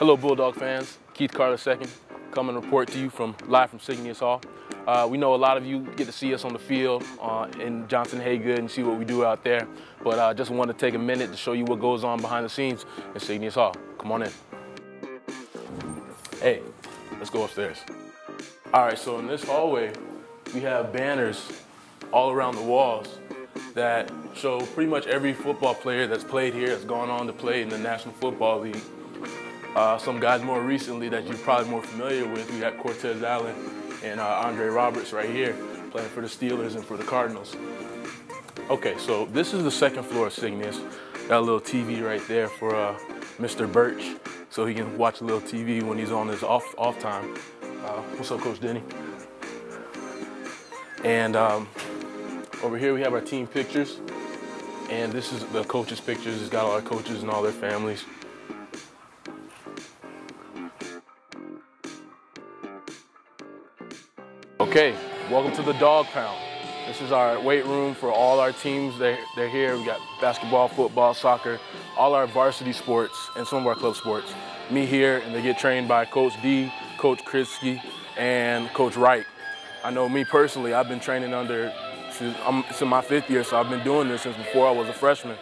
Hello, Bulldog fans. Keith Carter II, coming to report to you from live from Seignious Hall. Uh, we know a lot of you get to see us on the field uh, in Johnson Hagood and see what we do out there, but I uh, just wanted to take a minute to show you what goes on behind the scenes in Seignious Hall. Come on in. Hey, let's go upstairs. All right, so in this hallway, we have banners all around the walls that show pretty much every football player that's played here, that's gone on to play in the National Football League. Uh, some guys more recently that you're probably more familiar with, we got Cortez Allen and uh, Andre Roberts right here playing for the Steelers and for the Cardinals. Okay, so this is the second floor of Seignious. Got a little TV right there for uh, Mr. Birch, so he can watch a little TV when he's on his off off time. Uh, what's up, Coach Denny? And um, over here we have our team pictures. And this is the coaches' pictures. It's got all our coaches and all their families. Okay, welcome to the Dog Pound. This is our weight room for all our teams. They're, they're here. We got basketball, football, soccer, all our varsity sports and some of our club sports. Me here, and they get trained by Coach D, Coach Kritzky, and Coach Wright. I know me personally, I've been training under, I'm, it's in my fifth year, so I've been doing this since before I was a freshman.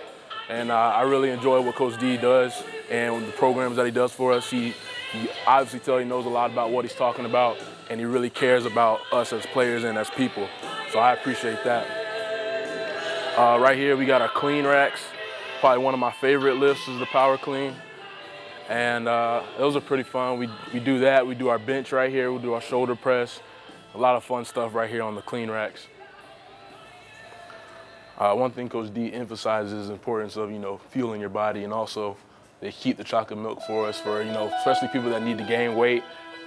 And uh, I really enjoy what Coach D does and the programs that he does for us. He, he obviously tell he knows a lot about what he's talking about, and he really cares about us as players and as people. So I appreciate that. Uh, right here, we got our clean racks. Probably one of my favorite lifts is the power clean. And uh, those are pretty fun. We, we do that. We do our bench right here. We do our shoulder press. A lot of fun stuff right here on the clean racks. Uh, one thing Coach D emphasizes is the importance of, you know, fueling your body and also they keep the chocolate milk for us for, you know, especially people that need to gain weight.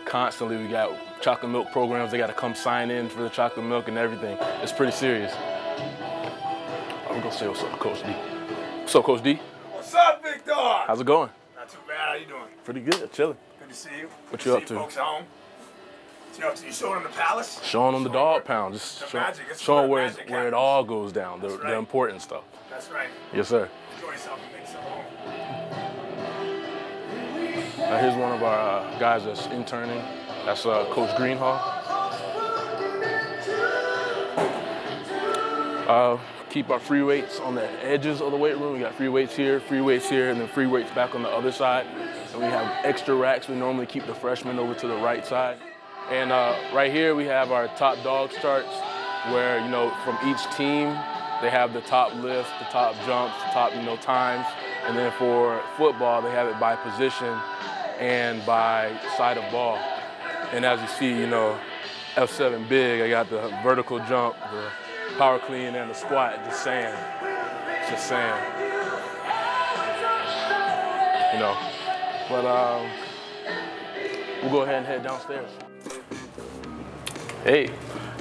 Constantly we got chocolate milk programs. They got to come sign in for the chocolate milk and everything. It's pretty serious. I'm going to say what's up, Coach D. What's up, Coach D? What's up, big dog? How's it going? Not too bad. How you doing? Pretty good, chilling. Good to see you. What Good you see up to? Folks at home. What you up to? You showing them the palace? Showing them the dog where- pound, just the show- magic. It's showing where where, magic where it all goes down, the, That's the important stuff. That's right. Yes, sir. Enjoy yourself Uh, here's one of our uh, guys that's interning. That's uh, Coach Greenhall. Uh, keep our free weights on the edges of the weight room. We got free weights here, free weights here, and then free weights back on the other side. And we have extra racks. We normally keep the freshmen over to the right side. And uh, right here we have our top dog starts, where you know from each team they have the top lift, the top jumps, the top you know times, and then for football they have it by position and by side of ball. And as you see, you know, F7 big, I got the vertical jump, the power clean, and the squat. Just saying, just saying, you know. But um, we'll go ahead and head downstairs. Hey,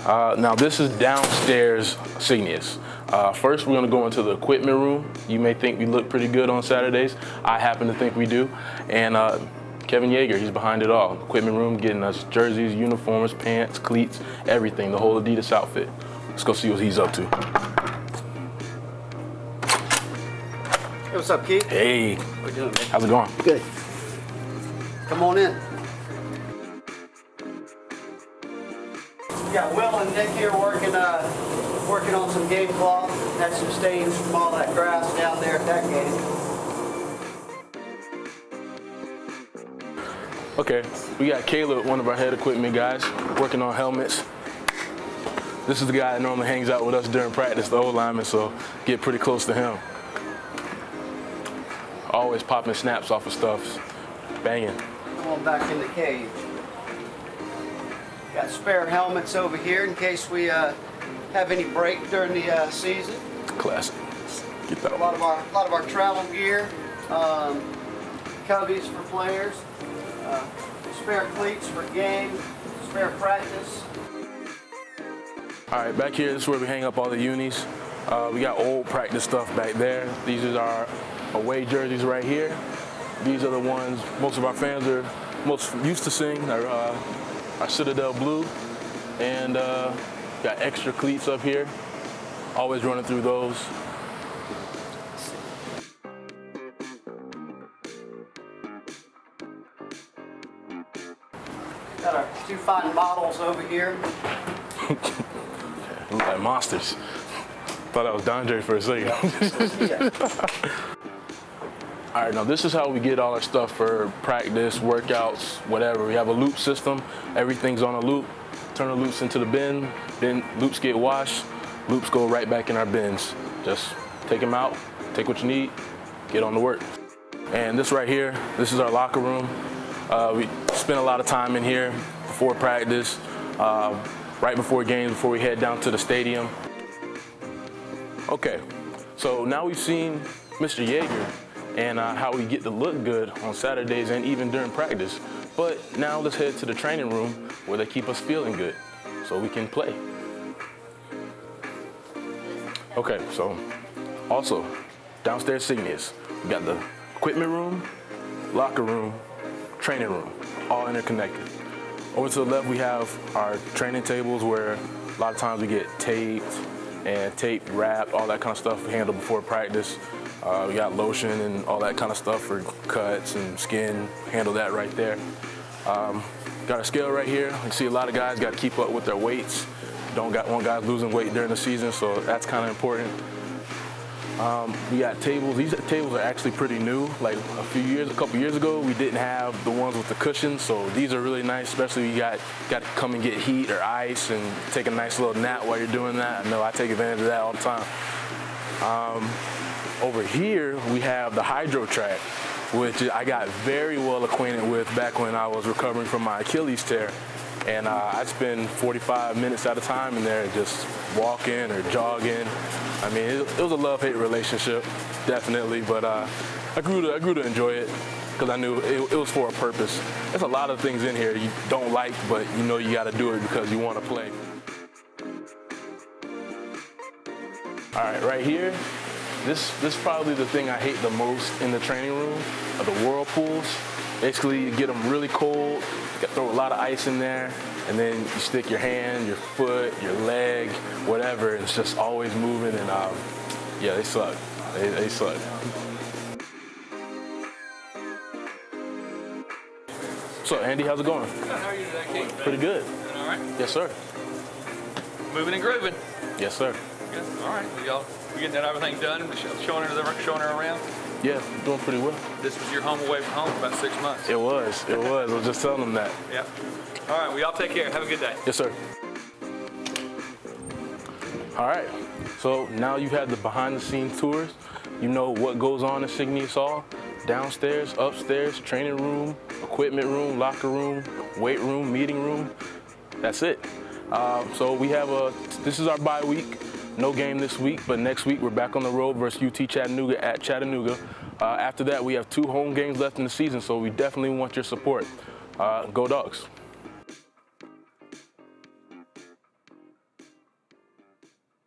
uh, now this is downstairs Seignious. Uh, first, we're gonna go into the equipment room. You may think we look pretty good on Saturdays. I happen to think we do. And uh, Kevin Yeager, he's behind it all. Equipment room, getting us jerseys, uniforms, pants, cleats, everything, the whole Adidas outfit. Let's go see what he's up to. Hey, what's up, Keith? Hey, How you doing, man? how's it going? Good. Come on in. We got Will and Nick here working uh, working on some game cloth. Had some stains from all that grass down there at that game. Okay, we got Caleb, one of our head equipment guys, working on helmets. This is the guy that normally hangs out with us during practice, the old lineman, so get pretty close to him. Always popping snaps off of stuff, banging. Come on back in the cage. Got spare helmets over here in case we uh, have any break during the uh, season. Classic. Get that A lot of our a lot of our travel gear, um, cubbies for players, uh, spare cleats for game, spare practice. All right, back here, this is where we hang up all the unis. Uh, we got old practice stuff back there. These are our away jerseys right here. These are the ones most of our fans are most used to seeing, our, uh, our Citadel Blue. And uh, got extra cleats up here. Always running through those. Find bottles over here. Look like monsters. Thought I was Dondre for a second. all right, now this is how we get all our stuff for practice, workouts, whatever. We have a loop system. Everything's on a loop. Turn the loops into the bin. Then loops get washed. Loops go right back in our bins. Just take them out, take what you need, get on to work. And this right here, this is our locker room. Uh, we spend a lot of time in here before practice, uh, right before games, before we head down to the stadium. Okay, so now we've seen Mr. Yeager and uh, how we get to look good on Saturdays and even during practice. But now let's head to the training room where they keep us feeling good so we can play. Okay, so also downstairs Seignious, we got the equipment room, locker room, training room, all interconnected. Over to the left, we have our training tables where a lot of times we get taped and tape wrapped, all that kind of stuff handled before practice. Uh, we got lotion and all that kind of stuff for cuts and skin, handle that right there. Um, got a scale right here. You see a lot of guys got to keep up with their weights. Don't got one guy losing weight during the season, so that's kind of important. Um, we got tables. These tables are actually pretty new. Like a few years, a couple years ago, we didn't have the ones with the cushions, so these are really nice. Especially you got got to come and get heat or ice and take a nice little nap while you're doing that. I know I take advantage of that all the time. Um, over here, we have the hydro track, which I got very well acquainted with back when I was recovering from my Achilles tear. And uh, I'd spend 45 minutes at a time in there just walking or jogging. I mean, it, it was a love-hate relationship, definitely, but uh, I, grew to, I grew to enjoy it because I knew it, it, was for a purpose. There's a lot of things in here you don't like, but you know you got to do it because you want to play. All right, right here, this, this is probably the thing I hate the most in the training room, are the whirlpools. Basically, you get them really cold, you throw a lot of ice in there, and then you stick your hand, your foot, your leg, whatever, it's just always moving, and um, yeah, they suck. They, they suck. So, Andy, how's it going? Good. How are you today? Pretty good. Doing all right? Yes, sir. Moving and grooving. Yes, sir. Good. All right. Y'all, you getting that everything done? Showing her, the, showing her around. Yeah, doing pretty well. This was your home away from home for about six months. It was. It was. I was just telling them that. Yep. All right. Well, y'all take care. Have a good day. Yes, sir. All right. So now you've had the behind-the-scenes tours. You know what goes on in Seignious Hall. Downstairs, upstairs, training room, equipment room, locker room, weight room, meeting room. That's it. Uh, so we have a, this is our bye week. No game this week, but next week we're back on the road versus UT Chattanooga at Chattanooga. Uh, after that, we have two home games left in the season, so we definitely want your support. Uh, go Dogs.